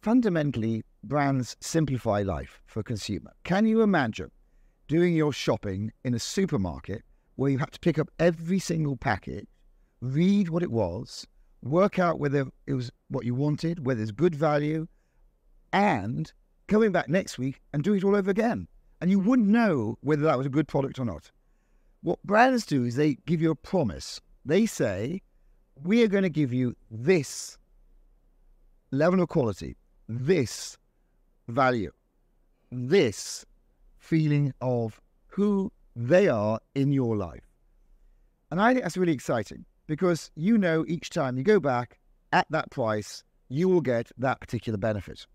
fundamentally, brands simplify life for a consumer. Can you imagine doing your shopping in a supermarket where you had to pick up every single package, read what it was, work out whether it was what you wanted, whether it's good value, and coming back next week and doing it all over again. And you wouldn't know whether that was a good product or not. What brands do is they give you a promise. They say, we are going to give you this level of quality, this value, this feeling of who they are in your life. And I think that's really exciting because you know each time you go back at that price, you will get that particular benefit.